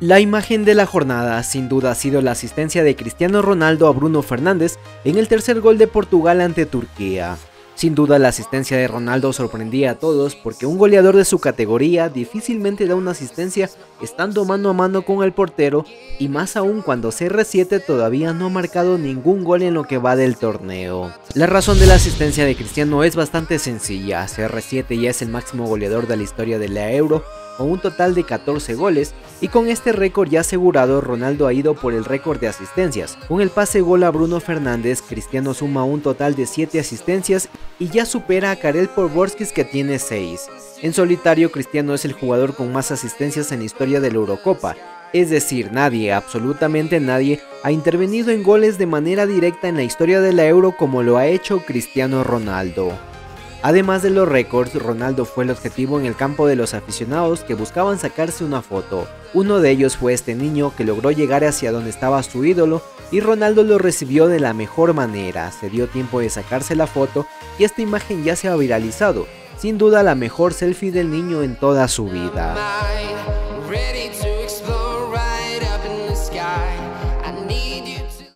La imagen de la jornada sin duda ha sido la asistencia de Cristiano Ronaldo a Bruno Fernández en el tercer gol de Portugal ante Turquía. Sin duda la asistencia de Ronaldo sorprendía a todos porque un goleador de su categoría difícilmente da una asistencia estando mano a mano con el portero y más aún cuando CR7 todavía no ha marcado ningún gol en lo que va del torneo. La razón de la asistencia de Cristiano es bastante sencilla, CR7 ya es el máximo goleador de la historia de la Euro con un total de 14 goles y con este récord ya asegurado Ronaldo ha ido por el récord de asistencias. Con el pase gol a Bruno Fernández, Cristiano suma un total de 7 asistencias y ya supera a Karel Poborskis que tiene 6. En solitario Cristiano es el jugador con más asistencias en la historia de la Eurocopa, es decir, nadie, absolutamente nadie, ha intervenido en goles de manera directa en la historia de la Euro como lo ha hecho Cristiano Ronaldo. Además de los récords, Ronaldo fue el objetivo en el campo de los aficionados que buscaban sacarse una foto. Uno de ellos fue este niño que logró llegar hacia donde estaba su ídolo y Ronaldo lo recibió de la mejor manera, se dio tiempo de sacarse la foto y esta imagen ya se ha viralizado, sin duda la mejor selfie del niño en toda su vida.